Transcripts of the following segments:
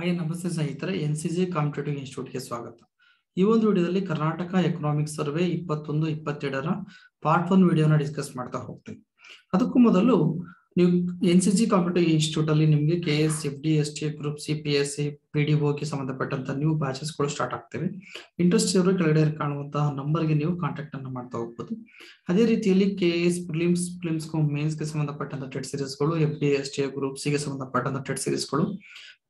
Hi ನಮಸ್ತೆ ಸ್ನೇಹಿತರೆ, N C G competitive ಇನ್ಸ್ಟಿಟ್ಯೂಟ್ಗೆ ಸ್ವಾಗತ. ಈ ಒಂದು ವಿಡಿಯೋದಲ್ಲಿ ಕರ್ನಾಟಕ ಎಕನಾಮಿಕ್ ಸರ್ವೆ ಇಪ್ಪತ್ತೊಂದು, ಇಪ್ಪತ್ತೆರಡರ ಪಾರ್ಟ್ ಒನ್ ವಿಡಿಯೋನ ಡಿಸ್ಕಸ್ ಮಾಡ್ತಾ ಹೋಗ್ತೀನಿ. ಅದಕ್ಕೂ ಮೊದಲು ನೀವು N C G competitive institute ಅಲ್ಲಿ ನಿಮಗೆ K S, F D, S T group, C P S C P D ಗೆ ಸಂಬಂಧಪಟ್ಟಂತ ನೀವು ಬ್ಯಾಚಸ್ಗಳು ಸ್ಟಾರ್ಟ್ ಆಗ್ತವೆ ಇಂಟ್ರೆಸ್ಟ್ ಇವರು ಕೆಳಗಡೆ ಕಾಣುವಂತಹ ನಂಬರ್ಗೆ ನೀವು ಕಾಂಟ್ಯಾಕ್ಟ್ ಅನ್ನು ಮಾಡ್ತಾ ಹೋಗ್ಬೋದು. ಅದೇ ರೀತಿಯಲ್ಲಿ ಕೆ ಎಸ್ ಪ್ರಿಲಿಮ್ಸ್ ಪ್ರಿಲಿಮ್ಸ್ ಮೇನ್ಸ್ಗೆ ಸಂಬಂಧಪಟ್ಟಂತ ಟೆಟ್ ಸೀರೀಸ್ಗಳು F D, S T group ಸಿಗೆ ಸಂಬಂಧಪಟ್ಟಂತ ಟೆಟ್ ಸೀರೀಸ್ಗಳು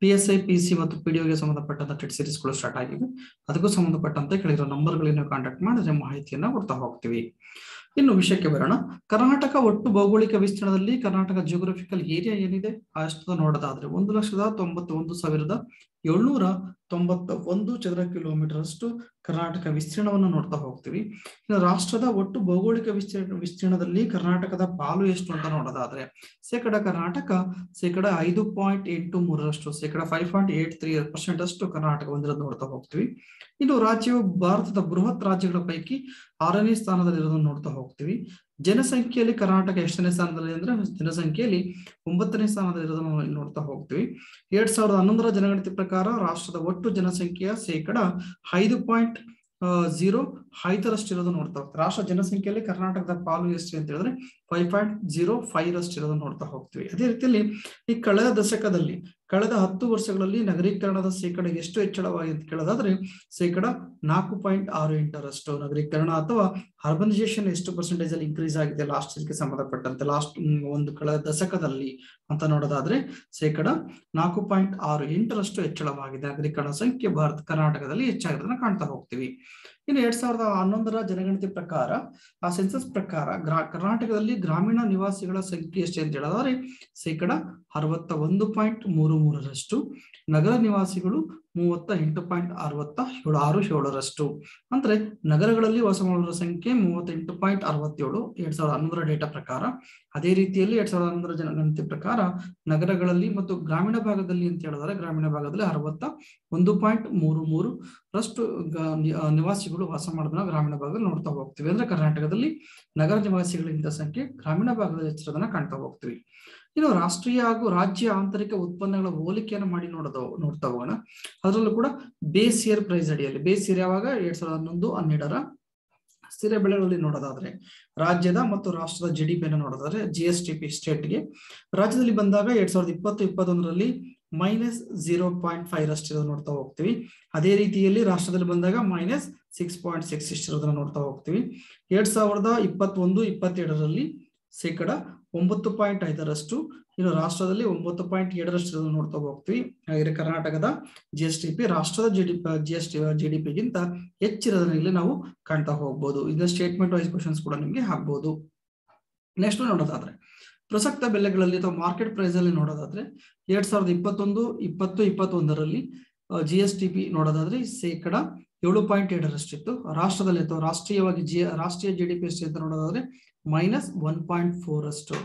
P S I P C ಮತ್ತು ಪಿ ಡಿ ಸಂಬಂಧಪಟ್ಟಂತ ಟೆಟ್ ಸೀರೀಸ್ಗಳು ಸ್ಟಾರ್ಟ್ ಆಗಿವೆ. ಅದಕ್ಕೂ ಸಂಬಂಧಪಟ್ಟಂತೆ ನಂಬರ್ ನಂಬರ್ಗಳನ್ನು ಕಾಂಟ್ಯಾಕ್ಟ್ ಮಾಡಿದ್ರೆ ಮಾಹಿತಿಯನ್ನ ಕೊಡ್ತಾ ಹೋಗ್ತೀವಿ. ಇನ್ನು ವಿಷಯಕ್ಕೆ ಬರೋಣ. ಕರ್ನಾಟಕ ಒಟ್ಟು ಭೌಗೋಳಿಕ ವಿಸ್ತೀರ್ಣದಲ್ಲಿ ಕರ್ನಾಟಕ ಜಿಯೋಗ್ರಫಿಕಲ್ ಏರಿಯಾ ಏನಿದೆ? ಅಷ್ಟು ನೋಡೋದಾದ್ರೆ ಒಂದು ಲಕ್ಷದ ತೊಂಬತ್ತೊಂದು ಸಾವಿರದ ಏಳ್ನೂರ ತೊಂಬತ್ತ ಒಂದು ಚದರ ಕಿಲೋಮೀಟರ್ ಅಷ್ಟು ಕರ್ನಾಟಕ ವಿಸ್ತೀರ್ಣವನ್ನು ನೋಡ್ತಾ ಹೋಗ್ತೀವಿ. ಇನ್ನು ರಾಷ್ಟ್ರದ ಒಟ್ಟು ಭೌಗೋಳಿಕ ವಿಸ್ತೀರ್ಣ, ವಿಸ್ತೀರ್ಣದಲ್ಲಿ ಕರ್ನಾಟಕದ ಪಾಲು ಎಷ್ಟು ಅಂತ ನೋಡೋದಾದ್ರೆ, ಶೇಕಡ ಕರ್ನಾಟಕ ಶೇಕಡ ಐದು ಪಾಯಿಂಟ್ ಎಂಟು ಮೂರರಷ್ಟು, ಶೇಕಡ five point eight three percent ಅಷ್ಟು ಕರ್ನಾಟಕ ಹೊಂದಿರೋದು ನೋಡ್ತಾ ಹೋಗ್ತೀವಿ. ಇನ್ನು ರಾಜ್ಯವು ಭಾರತದ ಬೃಹತ್ ರಾಜ್ಯಗಳ ಪೈಕಿ ಆರನೇ ಸ್ಥಾನದಲ್ಲಿರೋದನ್ನು ನೋಡ್ತಾ ಹೋಗ್ತೀವಿ. ಜನಸಂಖ್ಯೆಯಲ್ಲಿ ಕರ್ನಾಟಕ ಎಷ್ಟನೇ ಸ್ಥಾನದಲ್ಲಿ ಅಂದ್ರೆ ಜನಸಂಖ್ಯೆಯಲ್ಲಿ ಒಂಬತ್ತನೇ ಸ್ಥಾನದಲ್ಲಿ ಇರೋದನ್ನ ನಾವು ನೋಡ್ತಾ ಹೋಗ್ತೀವಿ. ಎರಡ್ ಸಾವಿರದ ಹನ್ನೊಂದರ ಜನಗಣತಿ ಪ್ರಕಾರ ರಾಷ್ಟ್ರದ ಒಟ್ಟು ಜನಸಂಖ್ಯೆಯ ಶೇಕಡ ಐದು ಪಾಯಿಂಟ್ ಝೀರೋ ಐದರಷ್ಟು ಇರೋದು ನೋಡ್ತಾ ಹೋಗ್ತಾರೆ ರಾಷ್ಟ್ರ ಜನಸಂಖ್ಯೆಯಲ್ಲಿ ಕರ್ನಾಟಕದ ಪಾಲು ಎಷ್ಟು ಅಂತ ಹೇಳಿದ್ರೆ ಫೈವ್ ಪಾಯಿಂಟ್ ಜೀರೋ ಫೈವ್ ರಷ್ಟು ಇರೋದು ನೋಡ್ತಾ ಹೋಗ್ತೀವಿ. ಅದೇ ರೀತಿಯಲ್ಲಿ ಈ ಕಳೆದ ದಶಕದಲ್ಲಿ, ಕಳೆದ ಹತ್ತು ವರ್ಷಗಳಲ್ಲಿ ನಗರೀಕರಣದ ಶೇಕಡ ಎಷ್ಟು ಹೆಚ್ಚಳವಾಗಿದೆ ಅಂತ ಕೇಳೋದಾದ್ರೆ, ಶೇಕಡ ನಾಲ್ಕು ಪಾಯಿಂಟ್ ಆರು ಎಂಟರಷ್ಟು ನಗರೀಕರಣ ಅಥವಾ ಅರ್ಬನೈಸೇಷನ್ ಎಷ್ಟು ಪರ್ಸೆಂಟೇಜ್ ಅಲ್ಲಿ ಇನ್ಕ್ರೀಸ್ ಆಗಿದೆ ಲಾಸ್ಟ್ಗೆ ಸಂಬಂಧಪಟ್ಟಂತೆ ಲಾಸ್ಟ್ ಒಂದು ಕಳೆದ ದಶಕದಲ್ಲಿ ಅಂತ ನೋಡೋದಾದ್ರೆ, ಶೇಕಡ ನಾಲ್ಕು ಪಾಯಿಂಟ್ ಆರು ಎಂಟರಷ್ಟು ಹೆಚ್ಚಳವಾಗಿದೆ. ನಗರೀಕರಣ ಸಂಖ್ಯೆ ಭಾರತ, ಕರ್ನಾಟಕದಲ್ಲಿ ಹೆಚ್ಚಾಗಿರೋದನ್ನ ಕಾಣ್ತಾ ಹೋಗ್ತೀವಿ. ಇನ್ನು ಎರಡ್ ಸಾವಿರದ ಹನ್ನೊಂದರ ಜನಗಣತಿ ಪ್ರಕಾರ, ಆ ಸೆನ್ಸಸ್ ಪ್ರಕಾರ ಕರ್ನಾಟಕದಲ್ಲಿ ಗ್ರಾಮೀಣ ನಿವಾಸಿಗಳ ಸಂಖ್ಯೆ ಎಷ್ಟೇ ಅಂತ ಹೇಳಿದ್ರೆ ಶೇಕಡ ಅರವತ್ತ ಒಂದು ಪಾಯಿಂಟ್ ಮೂರು ಮೂರರಷ್ಟು. ನಗರ ನಿವಾಸಿಗಳು ಮೂವತ್ತ ಎಂಟು ಪಾಯಿಂಟ್ ಅರವತ್ತ ಏಳು ಆರು ಏಳರಷ್ಟು. ಅಂದ್ರೆ ನಗರಗಳಲ್ಲಿ ವಾಸ ಮಾಡುವ ಸಂಖ್ಯೆ ಮೂವತ್ತೆಂಟು ಪಾಯಿಂಟ್ ಅರವತ್ತೇಳು, ಎರಡ್ ಸಾವಿರದ ಹನ್ನೊಂದರ ಡೇಟಾ ಪ್ರಕಾರ. ಅದೇ ರೀತಿಯಲ್ಲಿ ಎರಡ್ ಸಾವಿರದ ಹನ್ನೊಂದರ ಜನಗಣತಿ ಪ್ರಕಾರ ನಗರಗಳಲ್ಲಿ ಮತ್ತು ಗ್ರಾಮೀಣ ಭಾಗದಲ್ಲಿ ಅಂತ ಹೇಳಿದ್ರೆ ಗ್ರಾಮೀಣ ಭಾಗದಲ್ಲಿ ಅರವತ್ತ ಒಂದು ಪಾಯಿಂಟ್ ಮೂರು ಮೂರು ರಷ್ಟು ನಿವಾಸಿಗಳು ವಾಸ ಮಾಡೋದನ್ನ ಗ್ರಾಮೀಣ ಭಾಗದಲ್ಲಿ ನೋಡ್ತಾ ಹೋಗ್ತೀವಿ. ಅಂದ್ರೆ ಕರ್ನಾಟಕದಲ್ಲಿ ನಗರ ನಿವಾಸಿಗಳಿಂದ ಸಂಖ್ಯೆ ಗ್ರಾಮೀಣ ಭಾಗದಲ್ಲಿ ಹೆಚ್ಚಿರೋದನ್ನ ಕಾಣ್ತಾ ಹೋಗ್ತೀವಿ. ಇನ್ನು ರಾಷ್ಟ್ರೀಯ ಹಾಗೂ ರಾಜ್ಯ ಆಂತರಿಕ ಉತ್ಪನ್ನಗಳ ಹೋಲಿಕೆಯನ್ನು ಮಾಡಿ ನೋಡದ ನೋಡ್ತಾ ಹೋಗೋಣ. ಅದರಲ್ಲೂ ಕೂಡ ಬೇಸ್ ಇಯರ್ ಪ್ರೈಸ್ ಅಡಿಯಲ್ಲಿ. ಬೇಸ್ ಇಯರ್ ಯಾವಾಗ? ಎರಡ್ ಸಾವಿರದ ಹನ್ನೊಂದು, ಹನ್ನೆರಡರ ಸ್ಥಿರ ಬೆಳೆಗಳಲ್ಲಿ ನೋಡೋದಾದ್ರೆ, ರಾಜ್ಯದ ಮತ್ತು ರಾಷ್ಟ್ರದ ಜಿ ಡಿ ಪಿಯನ್ನು ನೋಡೋದಾದ್ರೆ ಜಿ ಎಸ್ ಟಿ ಪಿ ಸ್ಟೇಟ್ಗೆ ರಾಜ್ಯದಲ್ಲಿ ಬಂದಾಗ ಎರಡ್ ಸಾವಿರದ ಇಪ್ಪತ್ತು, ಇಪ್ಪತ್ತೊಂದರಲ್ಲಿ ಮೈನಸ್ ಜೀರೋ ಪಾಯಿಂಟ್ ಫೈವ್ ರಷ್ಟಿರೋದು ನೋಡ್ತಾ ಹೋಗ್ತೀವಿ. ಅದೇ ರೀತಿಯಲ್ಲಿ ರಾಷ್ಟ್ರದಲ್ಲಿ ಬಂದಾಗ ಮೈನಸ್ ಸಿಕ್ಸ್ ಪಾಯಿಂಟ್ ಸಿಕ್ಸ್ ಇಷ್ಟಿರೋದನ್ನ ನೋಡ್ತಾ ಹೋಗ್ತೀವಿ. ಎರಡ್ ಸಾವಿರದ ಇಪ್ಪತ್ತೊಂದು, ಇಪ್ಪತ್ತೆರಡರಲ್ಲಿ ಶೇಕಡ ಒಂಬತ್ತು ಪಾಯಿಂಟ್ ಐದರಷ್ಟು ಇನ್ನು ರಾಷ್ಟ್ರದಲ್ಲಿ ಒಂಬತ್ತು ಪಾಯಿಂಟ್ ಏಳರಷ್ಟು ನೋಡ್ತಾ ಹೋಗ್ತೀವಿ. ಹಾಗೆ ಕರ್ನಾಟಕದ ಜಿ ಎಸ್ ಟಿ ಪಿ ರಾಷ್ಟ್ರದ G D G S T G D ಪಿಗಿಂತ ಹೆಚ್ಚಿರೋದನ್ನ ಇಲ್ಲಿ ನಾವು ಕಾಣ್ತಾ ಹೋಗ್ಬೋದು. ಇದನ್ನ ಸ್ಟೇಟ್ಮೆಂಟ್ ವೈಸ್ ಕ್ವಶನ್ಸ್ ಕೂಡ ನಿಮಗೆ ಹಾಕ್ಬೋದು. ನೆಕ್ಸ್ಟ್ ನೋಡೋದಾದ್ರೆ, ಪ್ರಸಕ್ತ ಬೆಲೆಗಳಲ್ಲಿ ಅಥವಾ ಮಾರ್ಕೆಟ್ ಪ್ರೈಸ್ ಅಲ್ಲಿ ನೋಡೋದಾದ್ರೆ ಎರಡ್ ಸಾವಿರದ ಇಪ್ಪತ್ತೊಂದು, ಇಪ್ಪತ್ತು, ಇಪ್ಪತ್ತೊಂದರಲ್ಲಿ ಜಿ ಎಸ್ ಟಿ ಪಿ ನೋಡೋದಾದ್ರೆ ಶೇಕಡ ಏಳು ಪಾಯಿಂಟ್ ಏಳರಷ್ಟಿತ್ತು ರಾಷ್ಟ್ರದಲ್ಲಿ ಅಥವಾ ರಾಷ್ಟ್ರೀಯವಾಗಿ ಜಿ ರಾಷ್ಟ್ರೀಯ ಜಿ ಡಿ ಪಿ ಎಷ್ಟು ಅಂತ ನೋಡೋದಾದ್ರೆ ಮೈನಸ್ ಒನ್ ಪಾಯಿಂಟ್ ಫೋರ್ ಅಷ್ಟು.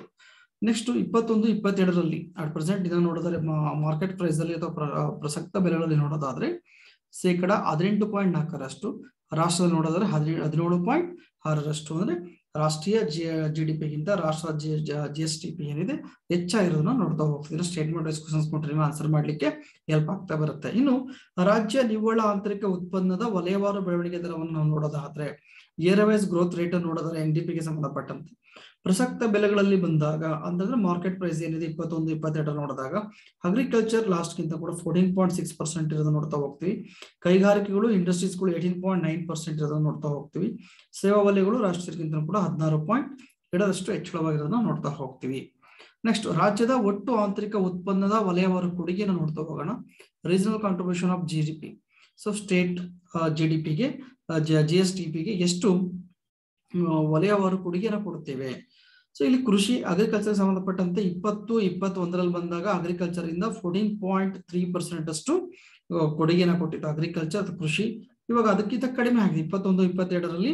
ನೆಕ್ಸ್ಟ್ ಇಪ್ಪತ್ತೊಂದು, ಇಪ್ಪತ್ತೆರಡರಲ್ಲಿ ಅಟ್ ಪ್ರೆಸೆಂಟ್ ಇದನ್ನು ನೋಡಿದ್ರೆ ಮಾರ್ಕೆಟ್ ಪ್ರೈಸ್ ಅಲ್ಲಿ ಅಥವಾ ಪ್ರಸಕ್ತ ಬೆಲೆಗಳಲ್ಲಿ ನೋಡೋದಾದ್ರೆ, ಶೇಕಡ ಹದಿನೆಂಟು ಪಾಯಿಂಟ್ ನಾಲ್ಕರಷ್ಟು, ರಾಷ್ಟ್ರದಲ್ಲಿ ನೋಡೋದಾದ್ರೆ ಹದಿನೇಳು ಹದಿನೇಳು ಪಾಯಿಂಟ್ ಆರರಷ್ಟು. ಅಂದ್ರೆ ರಾಷ್ಟ್ರೀಯ ಜಿ ಜಿ ಡಿ ಪಿಗಿಂತ ರಾಷ್ಟ್ರ G G S T P ಏನಿದೆ, ಹೆಚ್ಚಾಗಿರೋದನ್ನ ನೋಡ್ತಾ ಹೋಗ್ತಿದ್ರೆ ಸ್ಟೇಟ್ಮೆಂಟ್ ವೈಸ್ ಕ್ವಶನ್ಸ್ ಕೊಟ್ಟರೆ ನೀವು ಆನ್ಸರ್ ಮಾಡ್ಲಿಕ್ಕೆ ಹೆಲ್ಪ್ ಆಗ್ತಾ ಬರುತ್ತೆ. ಇನ್ನು, ರಾಜ್ಯ ನಿವ್ವಳ ಆಂತರಿಕ ಉತ್ಪನ್ನದ ವಲಯವಾರು ಬೆಳವಣಿಗೆ ದರವನ್ನು ನಾವು ನೋಡೋದಾದ್ರೆ ಇಯರ್ ವೈಸ್ ಗ್ರೋತ್ ರೇಟ್ ನೋಡಿದ್ರೆ ಎನ್ ಡಿ ಪಿಗೆ ಸಂಬಂಧಪಟ್ಟಂತೆ. ಪ್ರಸಕ್ತ ಬೆಲೆಗಳಲ್ಲಿ ಬಂದಾಗ, ಅಂತಂದ್ರೆ ಮಾರ್ಕೆಟ್ ಪ್ರೈಸ್ ಏನಿದೆ ಇಪ್ಪತ್ತೊಂದು, ಇಪ್ಪತ್ತೆರಡು ನೋಡಿದಾಗ ಅಗ್ರಿಕಲ್ಚರ್ ಲಾಸ್ಟ್ ಗಿಂತ ಕೂಡ ಫೋರ್ಟೀನ್ ಪಾಯಿಂಟ್ ಸಿಕ್ಸ್ ಪರ್ಸೆಂಟ್ ಇರೋದನ್ನ ನೋಡ್ತಾ ಹೋಗ್ತೀವಿ. ಕೈಗಾರಿಕೆಗಳು ಇಂಡಸ್ಟ್ರೀಸ್ಗಳು ಏಟೀನ್ ಪಾಯಿಂಟ್ ನೈನ್ ಪರ್ಸೆಂಟ್ ಇರೋದನ್ನ ನೋಡ್ತಾ ಹೋಗ್ತೀವಿ. ಸೇವಾ ವಲಯಗಳು ರಾಷ್ಟ್ರೀಯಕ್ಕಿಂತ ಕೂಡ ಹದಿನಾರು ಪಾಯಿಂಟ್ ಎರಡರಷ್ಟು ಹೆಚ್ಚಳವಾಗಿರೋದನ್ನ ನೋಡ್ತಾ ಹೋಗ್ತೀವಿ. ನೆಕ್ಸ್ಟ್ ರಾಜ್ಯದ ಒಟ್ಟು ಆಂತರಿಕ ಉತ್ಪನ್ನದ ವಲಯವಾರು ಕೊಡುಗೆಯನ್ನು ನೋಡ್ತಾ ಹೋಗೋಣ. Regional contribution of G D P so state G D ಪಿಗೆ ಜಿ ಎಸ್ ಟಿ ಪಿಗೆ ಎಷ್ಟು ವಲಯವಾರು ಕೊಡುಗೆಯನ್ನು ಕೊಡುತ್ತೇವೆ. ಸೊ ಇಲ್ಲಿ ಕೃಷಿ ಅಗ್ರಿಕಲ್ಚರ್ ಸಂಬಂಧಪಟ್ಟಂತೆ ಇಪ್ಪತ್ತು, ಇಪ್ಪತ್ತೊಂದರಲ್ಲಿ ಬಂದಾಗ ಅಗ್ರಿಕಲ್ಚರ್ ಇಂದ ಫೋರ್ಟೀನ್ ಪಾಯಿಂಟ್ ತ್ರೀ ಪರ್ಸೆಂಟ್ ಅಷ್ಟು ಕೊಡುಗೆಯನ್ನು ಕೊಟ್ಟಿತ್ತು. ಅಗ್ರಿಕಲ್ಚರ್ ಕೃಷಿ, ಇವಾಗ ಅದಕ್ಕಿಂತ ಕಡಿಮೆ ಆಗಿದೆ. ಇಪ್ಪತ್ತೊಂದು, ಇಪ್ಪತ್ತೆರಡರಲ್ಲಿ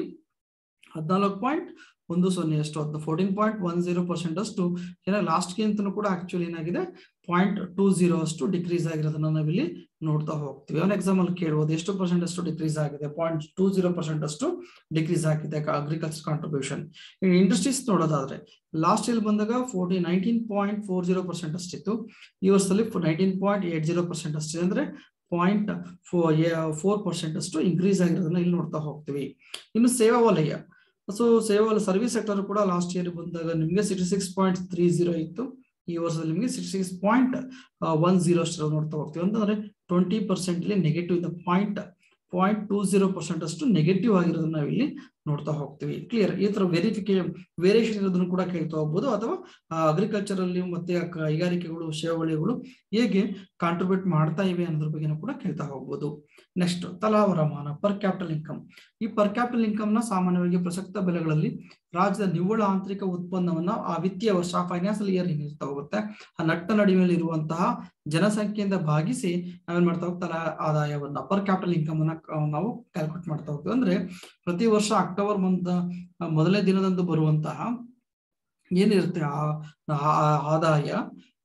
ಹದಿನಾಲ್ಕು ಪಾಯಿಂಟ್ ಒಂದು ಸೊನ್ನೆಯಷ್ಟು ಅದು fourteen point one zero percent ಅಷ್ಟು. ಏನ ಲಾಸ್ಟ್ಗಿಂತನೂ ಕೂಡ ಆಕ್ಚುಲಿ ಏನಾಗಿದೆ? ಪಾಯಿಂಟ್ ಟೂ ಜೀರೋ ಅಷ್ಟು ಡಿಕ್ರೀಸ್ ಆಗಿರೋದನ್ನ ನಾವಿಲ್ಲಿ ನೋಡ್ತಾ ಹೋಗ್ತೀವಿ. ಅವನ ಎಕ್ಸಾಮ್ ಅಲ್ಲಿ ಕೇಳ್ಬೋದು. ಎಷ್ಟು ಪರ್ಸೆಂಟ್ ಅಷ್ಟು ಡಿಕ್ರೀಸ್ ಆಗಿದೆ? ಪಾಯಿಂಟ್ ಟೂ ಜೀರೋ ಪರ್ಸೆಂಟ್ ಅಷ್ಟು ಡಿಕ್ರೀಸ್ ಆಗಿದೆ ಅಗ್ರಿಕಲ್ಚರ್ ಕಾಂಟ್ರಿಬ್ಯೂಷನ್ ಇಂಡಸ್ಟ್ರೀಸ್ ನೋಡೋದಾದ್ರೆ ಲಾಸ್ಟ್ ಇಲ್ಲಿ ಬಂದಾಗ forty nineteen point four zero percent ಅಷ್ಟಿತ್ತು. ಈ ವರ್ಷದಲ್ಲಿ nineteen point eight zero percent ಅಷ್ಟಿದೆ ಅಂದ್ರೆ ಪಾಯಿಂಟ್ ಫೋರ್ ಫೋರ್ ಪರ್ಸೆಂಟ್ ಅಷ್ಟು ಇನ್ಕ್ರೀಸ್ ಆಗಿರೋದನ್ನ ಇಲ್ಲಿ ನೋಡ್ತಾ ಹೋಗ್ತೀವಿ. ಇನ್ನು ಸೇವಾ ವಲಯ. ಸೊ ಸೇವಲ್ ಸರ್ವಿಸ್ ಸೆಕ್ಟರ್ ಕೂಡ ಲಾಸ್ಟ್ ಇಯರ್ ಬಂದಾಗ ನಿಮಗೆ sixty six point three zero ಇತ್ತು. ಈ ವರ್ಷದಲ್ಲಿ ನಿಮಗೆ sixty six point one zero ಅಷ್ಟು ನೋಡ್ತಾ ಹೋಗ್ತೀವಿ. ಅಂತಂದ್ರೆ ಟ್ವೆಂಟಿ ಪರ್ಸೆಂಟ್ ಇಲ್ಲಿ ನೆಗೆಟಿವ್ ಇದೆ. Point point two zero percent ಅಷ್ಟು ನೆಗೆಟಿವ್ ಆಗಿರೋದನ್ನ ನಾವಿಲ್ಲಿ ನೋಡ್ತಾ ಹೋಗ್ತೀವಿ. ಕ್ಲಿಯರ್ ಈ ತರ ವೆರಿಫಿಕೇಶನ್ ವೇರಿಯೇಷನ್ ಇರೋದನ್ನು ಕೂಡ ಕೇಳ್ತಾ ಹೋಗ್ಬೋದು ಅಥವಾ ಅಗ್ರಿಕಲ್ಚರ್ ಅಲ್ಲಿ ಮತ್ತೆ ಕೈಗಾರಿಕೆಗಳು ಸೇವಳಿಗಳು ಹೇಗೆ ಕಾಂಟ್ರಿಬ್ಯೂಟ್ ಮಾಡ್ತಾ ಇವೆ ಅನ್ನೋದ್ರ ಬಗ್ಗೆನೂ ಕೂಡ ಕೇಳ್ತಾ ಹೋಗ್ಬೋದು. ನೆಕ್ಸ್ಟ್ ತಲಾವರಮಾನ ಪರ್ ಕ್ಯಾಪಿಟಲ್ ಇನ್ಕಮ್ ಈ ಪರ್ ಕ್ಯಾಪಿಟಲ್ ಇನ್ಕಮ್ನ ಸಾಮಾನ್ಯವಾಗಿ ಪ್ರಸಕ್ತ ಬೆಲೆಗಳಲ್ಲಿ ರಾಜ್ಯದ ನಿವ್ವಳ ಆಂತರಿಕ ಉತ್ಪನ್ನವನ್ನ ಆ ವಿತ್ತೀಯ ವರ್ಷ ಫೈನಾನ್ಸಿಯಲ್ ಇಯರ್ ಏನಿರ್ತಾ ಹೋಗುತ್ತೆ. ಆ ನಟ್ಟ ನಡುವೆಯಲ್ಲಿ ಇರುವಂತಹ ಜನಸಂಖ್ಯೆಯಿಂದ ಭಾಗಿಸಿ ನಾವೇನ್ ಮಾಡ್ತಾ ಹೋಗ್ತಾ ತಲಾ ಆದಾಯವನ್ನ ಪರ್ ಕ್ಯಾಪಿಟಲ್ ಇನ್ಕಮ್ ಅನ್ನ ನಾವು ಕ್ಯಾಲ್ಕುಲೇಟ್ ಮಾಡ್ತಾ ಹೋಗ್ತೀವಿ. ಅಂದ್ರೆ ಪ್ರತಿ ವರ್ಷ ಅಕ್ಟೋಬರ್ ಮಂತ್ ಮೊದಲನೇ ದಿನದಂದು ಬರುವಂತಹ ಏನಿರುತ್ತೆ ಆದಾಯ,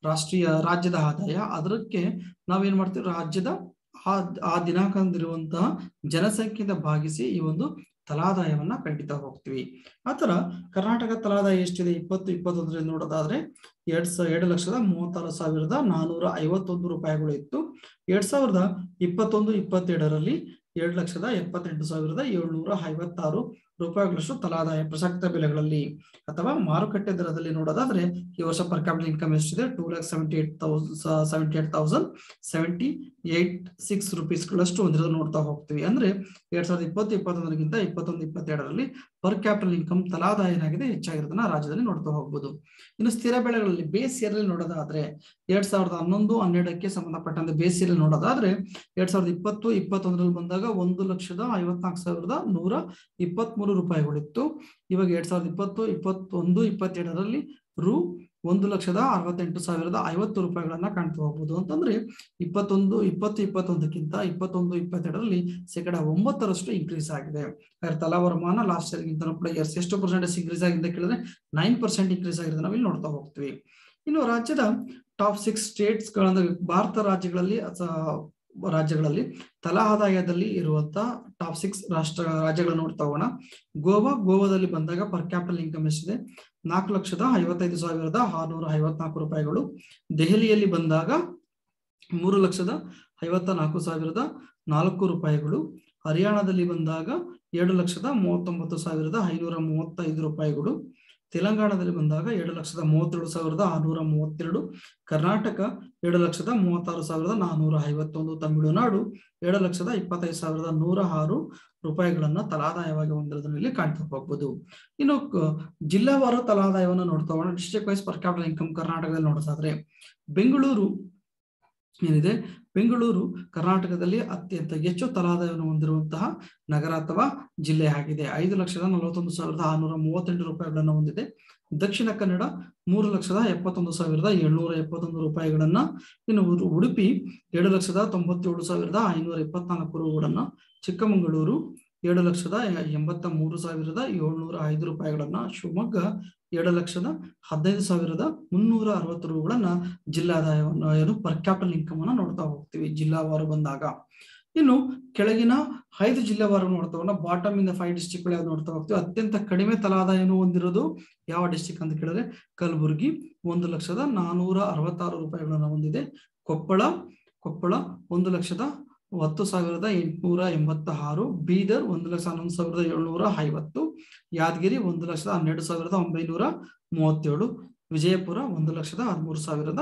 ರಾಷ್ಟ್ರೀಯ ರಾಜ್ಯದ ಆದಾಯ, ಅದಕ್ಕೆ ನಾವೇನ್ ಮಾಡ್ತೀವಿ? ರಾಜ್ಯದ ಆ ದಿನಾಂಕದಲ್ಲಿರುವಂತಹ ಜನಸಂಖ್ಯೆಯಿಂದ ಭಾಗಿಸಿ ಈ ಒಂದು ತಲಾದಾಯವನ್ನ ಕಂಡಿತಾ ಹೋಗ್ತೀವಿ. ಆತರ ಕರ್ನಾಟಕ ತಲಾದಾಯ ಎಷ್ಟಿದೆ? ಇಪ್ಪತ್ತು, ಇಪ್ಪತ್ತೊಂದರಲ್ಲಿ ನೋಡೋದಾದ್ರೆ ಎರಡ್ ಸಾವಿರ ಎರಡು ಲಕ್ಷದ ಮೂವತ್ತಾರು ಸಾವಿರದ ನಾನೂರ ಐವತ್ತೊಂದು ರೂಪಾಯಿಗಳು ಇತ್ತು. ಎರಡ್ ಸಾವಿರದ ಇಪ್ಪತ್ತೊಂದು, ಇಪ್ಪತ್ತೆರಡರಲ್ಲಿ ಎರಡು ಲಕ್ಷದ ಎಪ್ಪತ್ತೆಂಟು ಸಾವಿರದ ಏಳ್ನೂರ ಐವತ್ತಾರು. ರೂಪಾಯಿಗಳಷ್ಟು ತಲಾದಾಯ ಪ್ರಸಕ್ತ ಬೆಲೆಗಳಲ್ಲಿ ಅಥವಾ ಮಾರುಕಟ್ಟೆ ದರದಲ್ಲಿ ನೋಡೋದಾದ್ರೆ ಈ ವರ್ಷ ಪರ್ ಕ್ಯಾಪಿಟಲ್ ಇನ್ಕಮ್ ಎಷ್ಟಿದೆ? Two lakh seventy eight thousand seventy eight thousand seventy eight six ರುಪೀಸ್ಗಳಷ್ಟು ಹೊಂದಿರೋದು ನೋಡ್ತಾ ಹೋಗ್ತೀವಿ. ಅಂದ್ರೆ ಎರಡ್ ಸಾವಿರದ ಇಪ್ಪತ್ತು, ಇಪ್ಪತ್ತೊಂದರಿಗಿಂತ ಇಪ್ಪತ್ತೊಂದು, ಇಪ್ಪತ್ತೆರಡರಲ್ಲಿ ಪರ್ ಕ್ಯಾಪಿಟಲ್ ಇನ್ಕಮ್ ತಲಾದಾಯ ಏನಾಗಿದೆ ಹೆಚ್ಚಾಗಿರೋದನ್ನ ರಾಜ್ಯದಲ್ಲಿ ನೋಡ್ತಾ ಹೋಗ್ಬೋದು. ಇನ್ನು ಸ್ಥಿರ ಬೆಳೆಗಳಲ್ಲಿ ಬೇಸ್ ಇಯರ್ ನೋಡೋದಾದ್ರೆ ಎರಡ್ ಸಾವಿರದ ಹನ್ನೊಂದು, ಹನ್ನೆರಡಕ್ಕೆ ಸಂಬಂಧಪಟ್ಟಂತೆ ಬೇಸ್ ಇಯರ್ ನೋಡೋದಾದ್ರೆ ಎರಡ್ ಸಾವಿರದ ಇಪ್ಪತ್ತು, ಇಪ್ಪತ್ತೊಂದರಲ್ಲಿ ಬಂದಾಗ ಒಂದು ಲಕ್ಷದ ಐವತ್ನಾಲ್ಕು ಸಾವಿರದ ನೂರ ಇಪ್ಪತ್ಮೂರು ರೂಪಾಯಿಗಳಿತ್ತು ಇವಾಗ ಎರಡ್ ಸಾವಿರದ ಇಪ್ಪತ್ತು, ಇಪ್ಪತ್ತೊಂದು, ಇಪ್ಪತ್ತೆರಡರಲ್ಲಿ ರು ಒಂದು ಲಕ್ಷದ ಅರವತ್ತೆಂಟು ಸಾವಿರದ ಐವತ್ತು ರೂಪಾಯಿಗಳನ್ನ ಕಾಣ್ತಾ ಹೋಗ್ಬೋದು. ಅಂತಂದ್ರೆ ಇಪ್ಪತ್ತೊಂದು, ಇಪ್ಪತ್ತು, ಇಪ್ಪತ್ತೊಂದಕ್ಕಿಂತ ಇಪ್ಪತ್ತೊಂದು, ಇಪ್ಪತ್ತೆರಡರಲ್ಲಿ ಶೇಕಡ ಒಂಬತ್ತರಷ್ಟು ಇನ್ಕ್ರೀಸ್ ಆಗಿದೆ. ತಲಾ ವರಮಾನ ಲಾಸ್ಟ್ ಇಯರ್ಗಿಂತ ಕೂಡ ಇಯರ್ಸ್ ಎಷ್ಟು ಪರ್ಸೆಂಟೇಜ್ ಇನ್ಕ್ರೀಸ್ ಆಗಿದೆ ಕೇಳಿದ್ರೆ ನೈನ್ ಪರ್ಸೆಂಟ್ ಇನ್ಕ್ರೀಸ್ ಆಗಿದೆ ನಾವು ಇಲ್ಲಿ ನೋಡ್ತಾ ಹೋಗ್ತೀವಿ. ಇನ್ನು ರಾಜ್ಯದ ಟಾಪ್ ಸಿಕ್ಸ್ ಸ್ಟೇಟ್ಸ್ ಭಾರತ ರಾಜ್ಯಗಳಲ್ಲಿ ರಾಜ್ಯಗಳಲ್ಲಿ ತಲಾ ಆದಾಯದಲ್ಲಿ ಇರುವಂತಹ ಟಾಪ್ ಸಿಕ್ಸ್ ರಾಷ್ಟ್ರ ರಾಜ್ಯಗಳನ್ನ ನೋಡ್ತಾ ಹೋಗೋಣ. ಗೋವಾ, ಗೋವಾದಲ್ಲಿ ಬಂದಾಗ ಪರ್ ಕ್ಯಾಪಿಟಲ್ ಇನ್ಕಮ್ ಎಷ್ಟಿದೆ? ನಾಲ್ಕು ಲಕ್ಷದ ಐವತ್ತೈದು ಸಾವಿರದ ಆರ್ನೂರ ಐವತ್ನಾಲ್ಕು ರೂಪಾಯಿಗಳು. ದೆಹಲಿಯಲ್ಲಿ ಬಂದಾಗ ಮೂರು ಲಕ್ಷದ ಐವತ್ತ ನಾಲ್ಕು ಸಾವಿರದ ನಾಲ್ಕು ರೂಪಾಯಿಗಳು. ಹರಿಯಾಣದಲ್ಲಿ ಬಂದಾಗ ಎರಡು ಲಕ್ಷದ ಮೂವತ್ತೊಂಬತ್ತು ಸಾವಿರದ ಐನೂರ ಮೂವತ್ತೈದು ರೂಪಾಯಿಗಳು. ತೆಲಂಗಾಣದಲ್ಲಿ ಬಂದಾಗ ಎರಡು ಲಕ್ಷದ ಮೂವತ್ತೇಳು ಸಾವಿರದ ಆರ್ನೂರ ಮೂವತ್ತೆರಡು, ಕರ್ನಾಟಕ ಎರಡು ಲಕ್ಷದ ಮೂವತ್ತಾರು ಸಾವಿರದ ನಾನೂರ ಐವತ್ತೊಂದು, ತಮಿಳುನಾಡು ಎರಡು ಲಕ್ಷದ ಇಪ್ಪತ್ತೈದು ಸಾವಿರದ ನೂರ ಆರು ರೂಪಾಯಿಗಳನ್ನ ತಲಾದಾಯವಾಗಿ ಹೊಂದಿರೋದನ್ನ ಇಲ್ಲಿ ಕಾಣ್ತಾ ಹೋಗ್ಬೋದು. ಇನ್ನು ಜಿಲ್ಲಾವಾರು ತಲಾದಾಯವನ್ನು ನೋಡ್ತಾ ಹೋಗೋಣ. District wise per capital income ಕರ್ನಾಟಕದಲ್ಲಿ ನೋಡೋದಾದ್ರೆ, ಬೆಂಗಳೂರು ಏನಿದೆ? ಬೆಂಗಳೂರು ಕರ್ನಾಟಕದಲ್ಲಿ ಅತ್ಯಂತ ಹೆಚ್ಚು ತಲಾದಾಯವನ್ನು ಹೊಂದಿರುವಂತಹ ನಗರ ಅಥವಾ ಜಿಲ್ಲೆ ಆಗಿದೆ. ಐದು ಲಕ್ಷದ ನಲವತ್ತೊಂದು ಸಾವಿರದ ಆರುನೂರ ಮೂವತ್ತೆಂಟು ರೂಪಾಯಿಗಳನ್ನು ಹೊಂದಿದೆ. ದಕ್ಷಿಣ ಕನ್ನಡ ಮೂರು ಲಕ್ಷದ ಎಪ್ಪತ್ತೊಂದು ಸಾವಿರದ ಏಳ್ನೂರ ಎಪ್ಪತ್ತೊಂದು ರೂಪಾಯಿಗಳನ್ನ ಇನ್ನು ಉಡುಪಿ ಎರಡು ಲಕ್ಷದ ತೊಂಬತ್ತೇಳು ಸಾವಿರದ ಐನೂರ ಇಪ್ಪತ್ನಾಲ್ಕು ರೂಗಳನ್ನ ಚಿಕ್ಕಮಗಳೂರು ಎರಡು ಲಕ್ಷದ ಎಂಬತ್ತ ಮೂರು ಸಾವಿರದ ಏಳ್ನೂರ ಐದು ರೂಪಾಯಿಗಳನ್ನ, ಶಿವಮೊಗ್ಗ ಎರಡು ಲಕ್ಷದ ಹದಿನೈದು ಸಾವಿರದ ಮುನ್ನೂರ ಅರವತ್ತು ರೂಗಳನ್ನ ಜಿಲ್ಲಾದಾಯವನ್ನು ಏನು ಪರ್ ಕ್ಯಾಪಿಟಲ್ ಇನ್ಕಮ್ ಅನ್ನ ನೋಡ್ತಾ ಹೋಗ್ತೀವಿ ಜಿಲ್ಲಾವಾರು ಬಂದಾಗ. ಇನ್ನು ಕೆಳಗಿನ ಐದು ಜಿಲ್ಲೆವಾರು ನೋಡ್ತಾ ಹೋಗೋಣ ಬಾಟಮ್ ಇಂದ ಫೈವ್ ಡಿಸ್ಟಿಕ್ ಯಾವ್ದು ನೋಡ್ತಾ ಹೋಗ್ತೀವಿ, ಅತ್ಯಂತ ಕಡಿಮೆ ತಲಾದಾಯವನ್ನು ಹೊಂದಿರೋದು ಯಾವ ಡಿಸ್ಟಿಕ್ ಅಂತ ಕೇಳಿದ್ರೆ ಕಲಬುರಗಿ. ಒಂದು ಲಕ್ಷದ ನಾನೂರ ಅರವತ್ತಾರು ರೂಪಾಯಿಗಳನ್ನ ಹೊಂದಿದೆ. ಕೊಪ್ಪಳ ಕೊಪ್ಪಳ ಒಂದು ಲಕ್ಷದ ಹತ್ತು ಸಾವಿರದ ಎಂಟುನೂರ ಎಂಬತ್ತ ಆರು ಬೀದರ್ ಒಂದು ಲಕ್ಷ ಹನ್ನೊಂದು ಸಾವಿರದ ಏಳ್ನೂರ ಐವತ್ತು, ಯಾದಗಿರಿ ಒಂದು ಲಕ್ಷದ ಹನ್ನೆರಡು ಸಾವಿರದ ಒಂಬೈನೂರ ಮೂವತ್ತೇಳು, ವಿಜಯಪುರ ಒಂದು ಲಕ್ಷದ ಹದಿಮೂರು ಸಾವಿರದ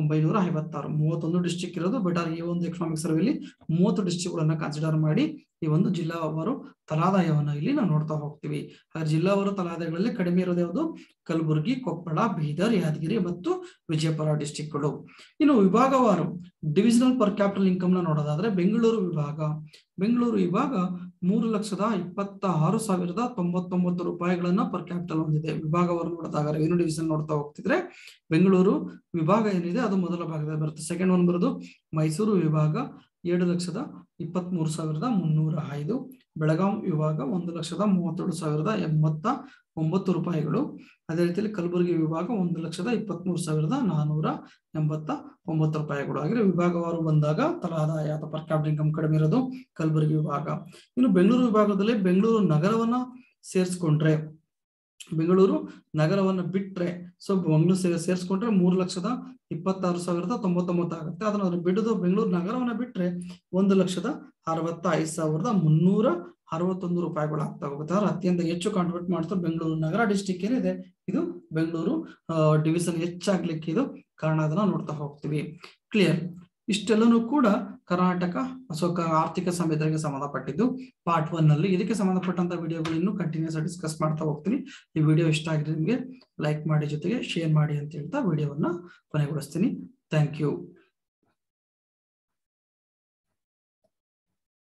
ಒಂಬೈನೂರ ಐವತ್ತಾರು. ಮೂವತ್ತೊಂದು ಡಿಸ್ಟಿಕ್ ಇರೋದು ಬಟ್ ಈ ಒಂದು ಎಕನಾಮಿಕ್ ಸರ್ವೆಲಿ ಮೂವತ್ತು ಡಿಸ್ಟಿಕ್ಗಳನ್ನ ಕನ್ಸಿಡರ್ ಮಾಡಿ. ಈ ಒಂದು ಜಿಲ್ಲಾವಾರು ತಲಾದಾಯವನ್ನ ಇಲ್ಲಿ ನಾವು ನೋಡ್ತಾ ಹೋಗ್ತೀವಿ. ಹಾಗೆ ಜಿಲ್ಲಾವಾರು ತಲಾದಾಯಗಳಲ್ಲಿ ಕಡಿಮೆ ಇರೋದು ಯಾವುದು? ಕಲಬುರಗಿ, ಕೊಪ್ಪಳ, ಬೀದರ್, ಯಾದಗಿರಿ ಮತ್ತು ವಿಜಯಪುರ ಡಿಸ್ಟಿಕ್ಗಳು ಇನ್ನು ವಿಭಾಗವಾರು ಡಿವಿಷನಲ್ ಪರ್ ಕ್ಯಾಪಿಟಲ್ ಇನ್ಕಮ್ನ ನೋಡೋದಾದ್ರೆ ಬೆಂಗಳೂರು ವಿಭಾಗ. ಬೆಂಗಳೂರು ವಿಭಾಗ ಮೂರು ಲಕ್ಷದ ಇಪ್ಪತ್ತ ಆರು ಸಾವಿರದ ತೊಂಬತ್ತೊಂಬತ್ತು ರೂಪಾಯಿಗಳನ್ನ ಪರ್ ಕ್ಯಾಪಿಟಲ್ ಹೊಂದಿದೆ ವಿಭಾಗವಾರು ನೋಡಿದಾಗ ರೆವಿನ್ಯೂ ಡಿವಿಷನ್ ನೋಡ್ತಾ ಹೋಗ್ತಿದ್ರೆ ಬೆಂಗಳೂರು ವಿಭಾಗ ಏನಿದೆ, ಅದು ಮೊದಲ ಭಾಗದಲ್ಲಿ ಬರುತ್ತೆ. ಸೆಕೆಂಡ್ ಒನ್ ಬರೋದು ಮೈಸೂರು ವಿಭಾಗ. ಎರಡು ಲಕ್ಷದ ಇಪ್ಪತ್ತ್ ಮೂರು ಸಾವಿರದ ಮುನ್ನೂರ ಐದು, ಬೆಳಗಾಂ ವಿಭಾಗ ಒಂದು ಲಕ್ಷದ ಮೂವತ್ತೆರಡು ಸಾವಿರದ ಎಂಬತ್ತ ಒಂಬತ್ತು ರೂಪಾಯಿಗಳು. ಅದೇ ರೀತಿಯಲ್ಲಿ ಕಲಬುರಗಿ ವಿಭಾಗ ಒಂದು ಲಕ್ಷದ ಇಪ್ಪತ್ಮೂರು ಸಾವಿರದ ನಾನೂರ ಎಂಬತ್ತ ಒಂಬತ್ತು ರೂಪಾಯಿಗಳು. ಹಾಗೆ ವಿಭಾಗವಾರು ಬಂದಾಗ ತಲಾದಾಯ ಅಥವಾ ಪರ್ ಕ್ಯಾಪಿಟಲ್ ಇನ್ಕಮ್ ಕಡಿಮೆ ಇರೋದು ಕಲಬುರಗಿ ವಿಭಾಗ. ಇನ್ನು ಬೆಂಗಳೂರು ವಿಭಾಗದಲ್ಲಿ ಬೆಂಗಳೂರು ನಗರವನ್ನ ಸೇರಿಸ್ಕೊಂಡ್ರೆ ಬೆಂಗಳೂರು ನಗರವನ್ನು ಬಿಟ್ರೆ, ಸೊ ಸೇರಿ ಸೇರಿಸ್ಕೊಂಡ್ರೆ ಮೂರು ಲಕ್ಷದ ಇಪ್ಪತ್ತಾರು ಸಾವಿರದ ತೊಂಬತ್ತೊಂಬತ್ತು ಆಗುತ್ತೆ. ಅದನ್ನ ಬಿಡದು ಬೆಂಗಳೂರು ನಗರವನ್ನ ಬಿಟ್ರೆ ಒಂದು ಲಕ್ಷದ ಅರವತ್ತ ಐದು ಸಾವಿರದ ಮುನ್ನೂರ ಅರವತ್ತೊಂದು ರೂಪಾಯಿಗಳು ಆಗ್ತಾ ಹೋಗುತ್ತೆ. ಆದ್ರೆ ಅತ್ಯಂತ ಹೆಚ್ಚು ಕಾಂಟ್ರಿಬ್ಯೂಟ್ ಮಾಡ್ತಾರೆ ಬೆಂಗಳೂರು ನಗರ ಡಿಸ್ಟಿಕ್ ಏನಿದೆ, ಇದು ಬೆಂಗಳೂರು ಡಿವಿಷನ್ ಹೆಚ್ಚಾಗ್ಲಿಕ್ಕೆ ಇದು ಕಾರಣ ಅದನ್ನ ನೋಡ್ತಾ ಹೋಗ್ತೀವಿ. ಕ್ಲಿಯರ್ ಇಷ್ಟೆಲ್ಲನೂ ಕೂಡ ಕರ್ನಾಟಕ ಸೊ ಆರ್ಥಿಕ ಸಂವಿಧಾನಕ್ಕೆ ಸಂಬಂಧಪಟ್ಟಿದ್ದು ಪಾರ್ಟ್ ಒನ್ನಲ್ಲಿ. ಇದಕ್ಕೆ ಸಂಬಂಧಪಟ್ಟಂತ ವಿಡಿಯೋಗಳನ್ನು ಕಂಟಿನ್ಯೂಸ್ ಆಗಿ ಡಿಸ್ಕಸ್ ಮಾಡ್ತಾ ಹೋಗ್ತೀನಿ. ಈ ವಿಡಿಯೋ ಇಷ್ಟ ಆಗಿದೆ ನಿಮಗೆ ಲೈಕ್ ಮಾಡಿ ಜೊತೆಗೆ ಶೇರ್ ಮಾಡಿ ಅಂತ ಹೇಳ್ತಾ ವಿಡಿಯೋವನ್ನ ಕೊನೆಗೊಳಿಸ್ತೀನಿ. Thank you